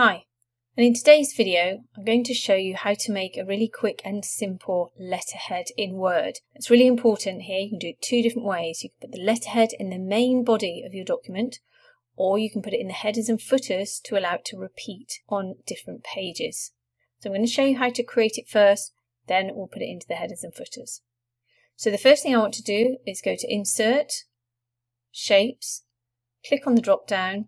Hi, and in today's video I'm going to show you how to make a really quick and simple letterhead in Word. It's really important here, you can do it two different ways. You can put the letterhead in the main body of your document or you can put it in the headers and footers to allow it to repeat on different pages. So I'm going to show you how to create it first, then we'll put it into the headers and footers. So the first thing I want to do is go to Insert, Shapes, click on the drop down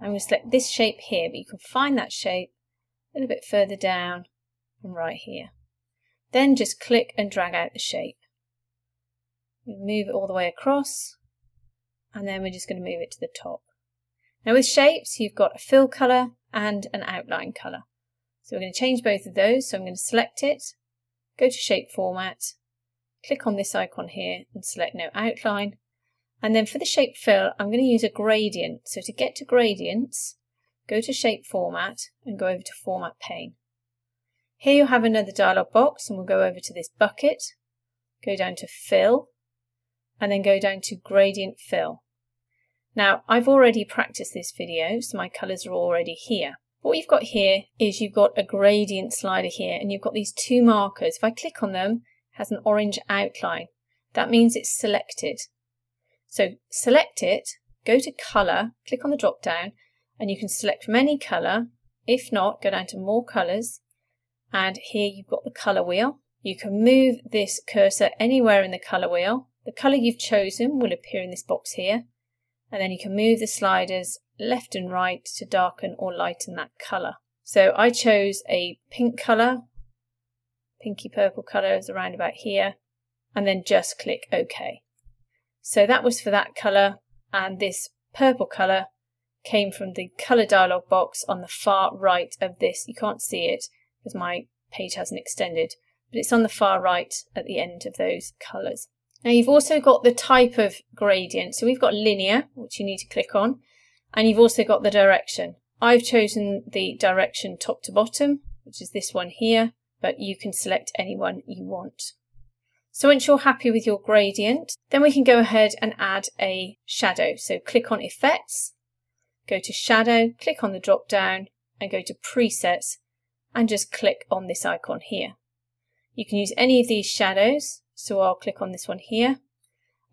I'm going to select this shape here, but you can find that shape a little bit further down and right here. Then just click and drag out the shape. Move it all the way across, and then we're just going to move it to the top. Now with shapes, you've got a fill colour and an outline colour. So we're going to change both of those. So I'm going to select it, go to shape format, click on this icon here and select no outline, and then for the shape fill, I'm going to use a gradient. So to get to gradients, go to shape format and go over to format pane. Here you'll have another dialog box and we'll go over to this bucket, go down to fill, and then go down to gradient fill. Now I've already practiced this video, so my colours are already here. What you've got here is you've got a gradient slider here and you've got these two markers. If I click on them, it has an orange outline. That means it's selected. So select it, go to colour, click on the drop down, and you can select from any colour. If not, go down to more colours, and here you've got the colour wheel. You can move this cursor anywhere in the colour wheel. The colour you've chosen will appear in this box here, and then you can move the sliders left and right to darken or lighten that colour. So I chose a pink colour, pinky purple colour is around about here, and then just click OK. So that was for that colour and this purple colour came from the colour dialog box on the far right of this. You can't see it because my page hasn't extended, but it's on the far right at the end of those colours. Now you've also got the type of gradient. So we've got linear, which you need to click on, and you've also got the direction. I've chosen the direction top to bottom, which is this one here, but you can select any one you want. So once you're happy with your gradient, then we can go ahead and add a shadow. So click on Effects, go to Shadow, click on the drop down and go to Presets and just click on this icon here. You can use any of these shadows. So I'll click on this one here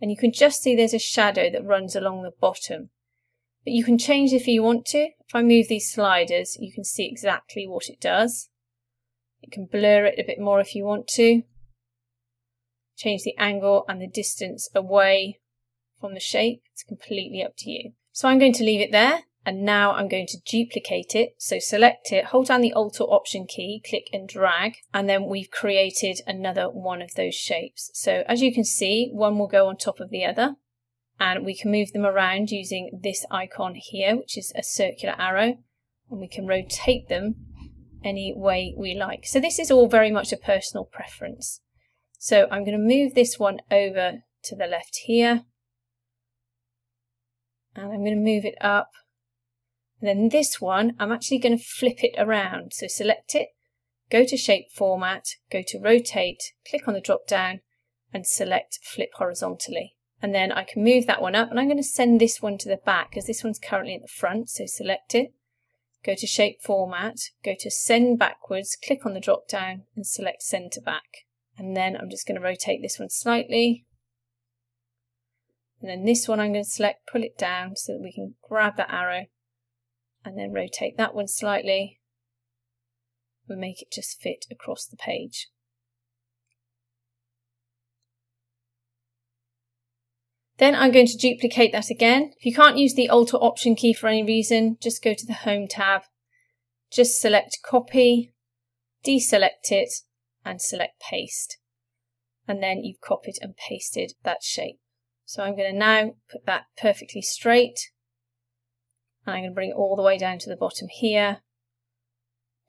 and you can just see there's a shadow that runs along the bottom. But you can change if you want to. If I move these sliders, you can see exactly what it does. You can blur it a bit more if you want to change the angle and the distance away from the shape. It's completely up to you. So I'm going to leave it there and now I'm going to duplicate it. So select it, hold down the Alt or Option key, click and drag, and then we've created another one of those shapes. So as you can see, one will go on top of the other and we can move them around using this icon here, which is a circular arrow, and we can rotate them any way we like. So this is all very much a personal preference. So I'm going to move this one over to the left here. And I'm going to move it up. And then this one, I'm actually going to flip it around. So select it, go to Shape Format, go to Rotate, click on the drop down and select Flip Horizontally. And then I can move that one up and I'm going to send this one to the back because this one's currently at the front. So select it, go to Shape Format, go to Send Backwards, click on the drop down and select Send to Back. And then I'm just going to rotate this one slightly. And then this one I'm going to select, pull it down so that we can grab that arrow and then rotate that one slightly and make it just fit across the page. Then I'm going to duplicate that again. If you can't use the Alt or Option key for any reason, just go to the Home tab, just select Copy, deselect it, and select paste. And then you've copied and pasted that shape. So I'm going to now put that perfectly straight. And I'm going to bring it all the way down to the bottom here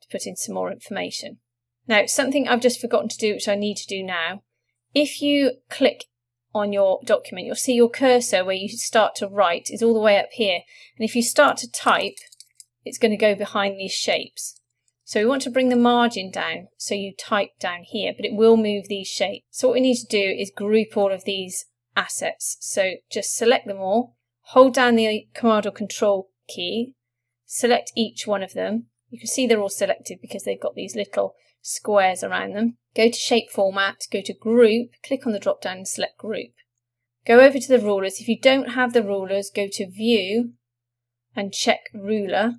to put in some more information. Now, something I've just forgotten to do, which I need to do now. If you click on your document, you'll see your cursor where you start to write is all the way up here. And if you start to type, it's going to go behind these shapes. So we want to bring the margin down so you type down here, but it will move these shapes. So what we need to do is group all of these assets. So just select them all, hold down the Command or Control key, select each one of them, You can see they're all selected because they've got these little squares around them. Go to shape format, go to group, click on the drop down and select group. Go over to the rulers. If you don't have the rulers, go to view and check ruler.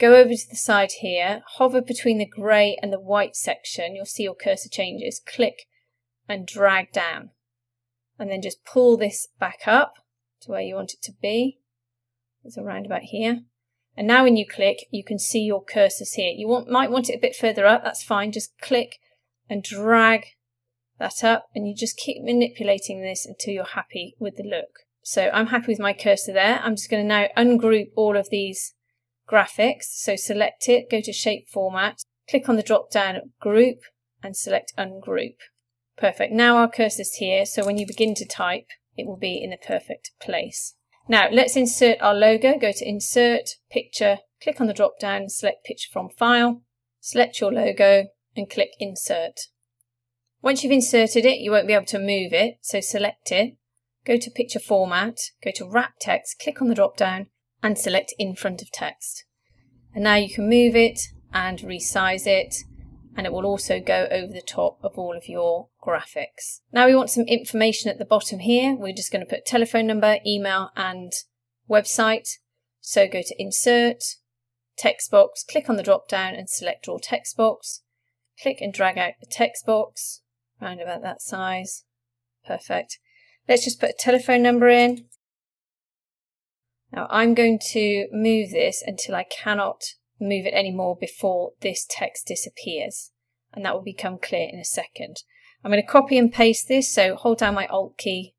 Go over to the side here, hover between the grey and the white section. You'll see your cursor changes. Click and drag down. And then just pull this back up to where you want it to be. It's around about here. And now when you click, you can see your cursors here. You want, might want it a bit further up, that's fine. Just click and drag that up and you just keep manipulating this until you're happy with the look. So I'm happy with my cursor there. I'm just going to now ungroup all of these graphics. So select it, go to shape format, click on the drop down group and select ungroup. Perfect. Now our cursor's here. So when you begin to type, it will be in the perfect place. Now let's insert our logo. Go to insert, picture, click on the drop down, select picture from file, select your logo and click insert. Once you've inserted it, you won't be able to move it. So select it, go to picture format, go to wrap text, click on the drop down and select in front of text. And now you can move it and resize it and it will also go over the top of all of your graphics. Now we want some information at the bottom here. We're just going to put telephone number, email and website. So go to insert, text box, click on the drop down and select draw text box. Click and drag out the text box around about that size. Perfect. Let's just put a telephone number in. Now I'm going to move this until I cannot move it anymore before this text disappears. And that will become clear in a second. I'm going to copy and paste this. So hold down my Alt key,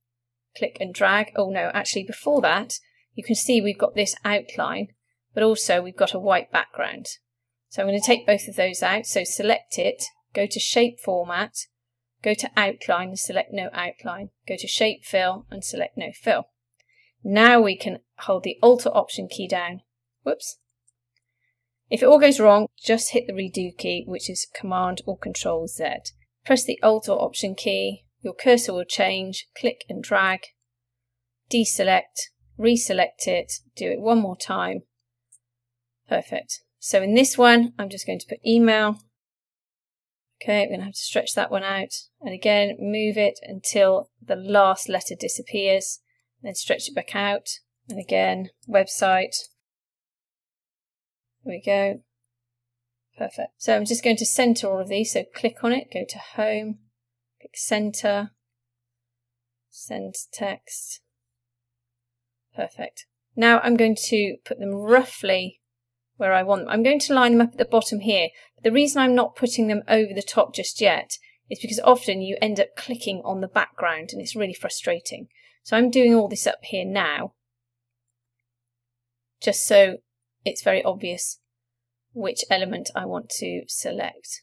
click and drag. Oh no, actually before that, you can see we've got this outline, but also we've got a white background. So I'm going to take both of those out. So select it, go to shape format, go to outline and select no outline. Go to shape fill and select no fill. Now we can hold the Alt or Option key down. Whoops. If it all goes wrong, just hit the redo key, which is Command or Control Z. Press the Alt or Option key, your cursor will change, click and drag, deselect, reselect it, do it one more time. Perfect. So in this one, I'm just going to put email. Okay, we're going to have to stretch that one out. And again, move it until the last letter disappears. Then stretch it back out. And again, website. There we go. Perfect. So I'm just going to center all of these. So click on it, go to home, click center, send text. Perfect. Now I'm going to put them roughly where I want them. I'm going to line them up at the bottom here. The reason I'm not putting them over the top just yet is because often you end up clicking on the background and it's really frustrating. So I'm doing all this up here now, just so it's very obvious which element I want to select.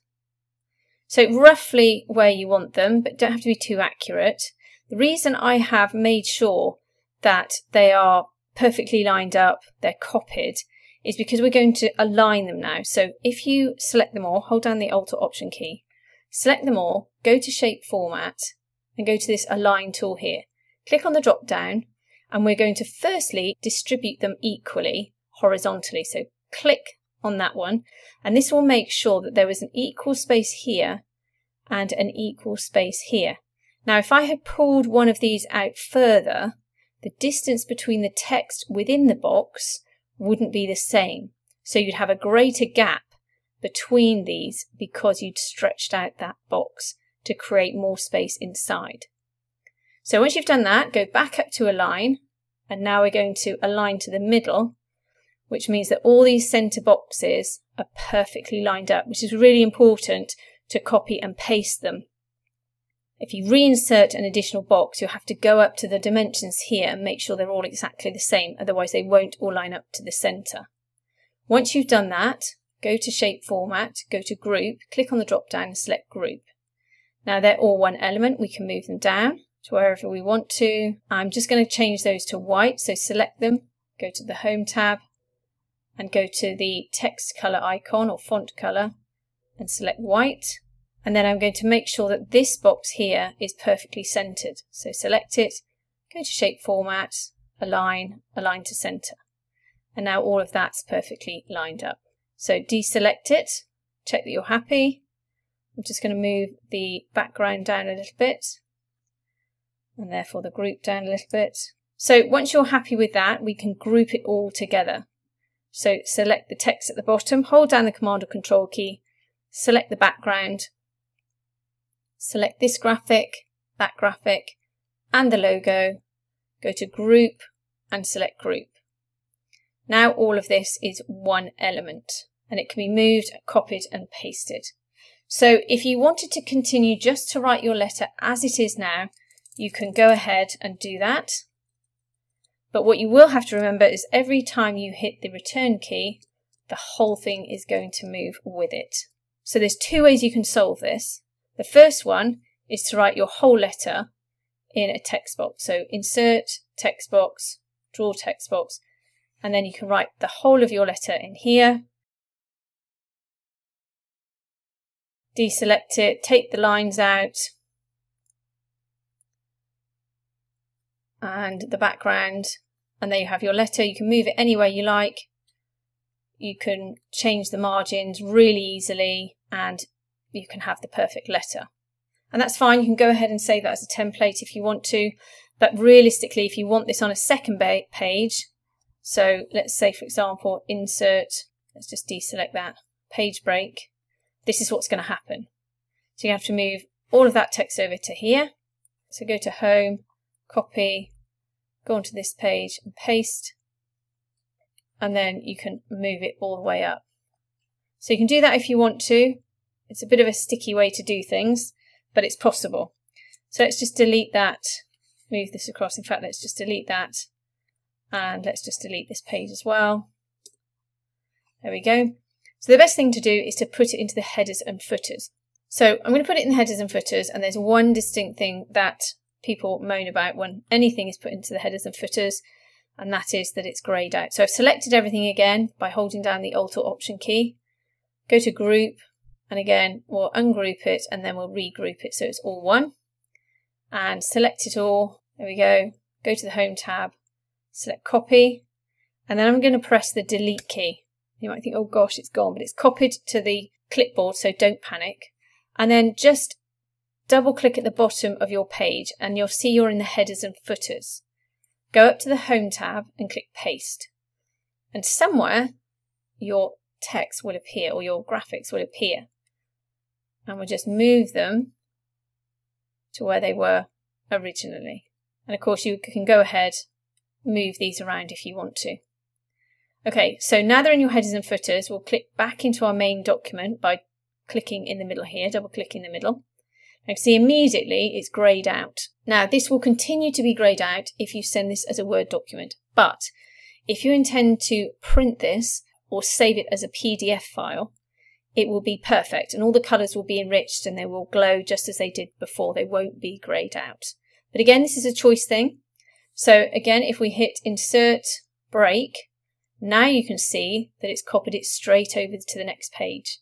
So roughly where you want them, but don't have to be too accurate. The reason I have made sure that they are perfectly lined up, they're copied, is because we're going to align them now. So if you select them all, hold down the Alt or Option key, select them all, go to Shape Format, and go to this Align tool here. Click on the drop down, and we're going to firstly distribute them equally horizontally. So click on that one, and this will make sure that there is an equal space here and an equal space here. Now, if I had pulled one of these out further, the distance between the text within the box wouldn't be the same. So you'd have a greater gap between these because you'd stretched out that box to create more space inside. So once you've done that, go back up to align, and now we're going to align to the middle, which means that all these center boxes are perfectly lined up, which is really important to copy and paste them. If you reinsert an additional box, you'll have to go up to the dimensions here and make sure they're all exactly the same, otherwise they won't all line up to the center. Once you've done that, go to Shape Format, go to Group, click on the drop down and select Group. Now they're all one element, we can move them down to wherever we want to. I'm just going to change those to white, so select them, go to the Home tab, and go to the text color icon or font color and select white. And then I'm going to make sure that this box here is perfectly centered. So select it, go to shape format, align, align to center. And now all of that's perfectly lined up. So deselect it, check that you're happy. I'm just going to move the background down a little bit and therefore the group down a little bit. So once you're happy with that, we can group it all together. So select the text at the bottom, hold down the Command or Control key, select the background, select this graphic, that graphic, and the logo, go to Group and select Group. Now all of this is one element and it can be moved, copied and pasted. So if you wanted to continue just to write your letter as it is now, you can go ahead and do that. But what you will have to remember is every time you hit the return key, the whole thing is going to move with it. So there's two ways you can solve this. The first one is to write your whole letter in a text box. So insert text box, draw text box, and then you can write the whole of your letter in here. Deselect it, take the lines out, and the background and there you have your letter. You can move it anywhere you like. You can change the margins really easily and you can have the perfect letter. And that's fine. You can go ahead and save that as a template if you want to. But realistically, if you want this on a second page, so let's say, for example, insert, let's just deselect that, page break, this is what's going to happen. So you have to move all of that text over to here. So go to home, copy, go onto this page and paste, and then you can move it all the way up. So you can do that if you want to. It's a bit of a sticky way to do things, but it's possible. So let's just delete that, move this across. In fact, let's just delete that, and let's just delete this page as well. There we go. So the best thing to do is to put it into the headers and footers. So I'm going to put it in the headers and footers, and there's one distinct thing that people moan about when anything is put into the headers and footers, and that is that it's greyed out. So I've selected everything again by holding down the Alt or Option key. Go to Group, and again, we'll ungroup it, and then we'll regroup it so it's all one. And select it all. There we go. Go to the Home tab, select Copy, and then I'm going to press the Delete key. You might think, oh gosh, it's gone, but it's copied to the clipboard, so don't panic. And then just double click at the bottom of your page and you'll see you're in the headers and footers. Go up to the Home tab and click Paste. And somewhere your text will appear or your graphics will appear. And we'll just move them to where they were originally. And of course you can go ahead, move these around if you want to. Okay, so now they're in your headers and footers, we'll click back into our main document by clicking in the middle here, double click in the middle. Can see immediately it's greyed out. Now this will continue to be greyed out if you send this as a Word document, but if you intend to print this or save it as a PDF file, it will be perfect and all the colours will be enriched and they will glow just as they did before. They won't be greyed out. But again, this is a choice thing. So again, if we hit insert break, now you can see that it's copied it straight over to the next page.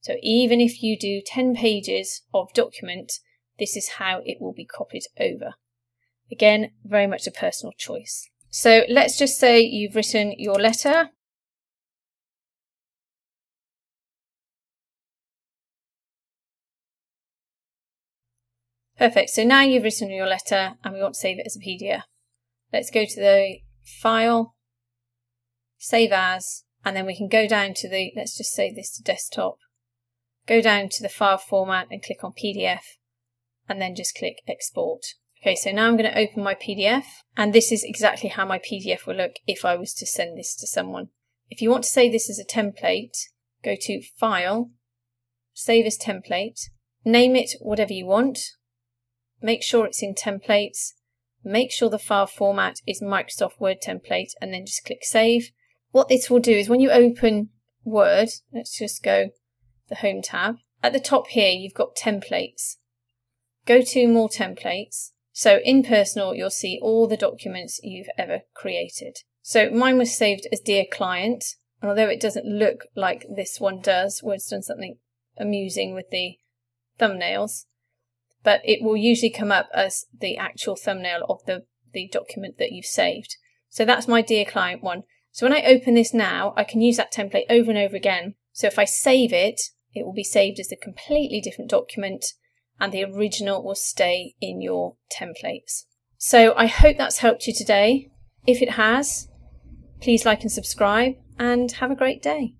So even if you do 10 pages of document, this is how it will be copied over. Again, very much a personal choice. So let's just say you've written your letter. Perfect. So now you've written your letter and we want to save it as a PDF. Let's go to the file, save as, and then we can go down to the, let's just save this to desktop go down to the file format and click on PDF and then just click export. Okay, so now I'm going to open my PDF and this is exactly how my PDF will look if I was to send this to someone. If you want to save this as a template, go to File, Save as Template, name it whatever you want, make sure it's in Templates, make sure the file format is Microsoft Word template and then just click Save. What this will do is when you open Word, let's just go the Home tab. At the top here, you've got templates. Go to More Templates. So in Personal, you'll see all the documents you've ever created. So mine was saved as Dear Client, and although it doesn't look like this one does, where it's done something amusing with the thumbnails, but it will usually come up as the actual thumbnail of the, the document that you've saved. So that's my Dear Client one. So when I open this now, I can use that template over and over again So if I save it, it will be saved as a completely different document and the original will stay in your templates. So I hope that's helped you today. If it has, please like and subscribe and have a great day.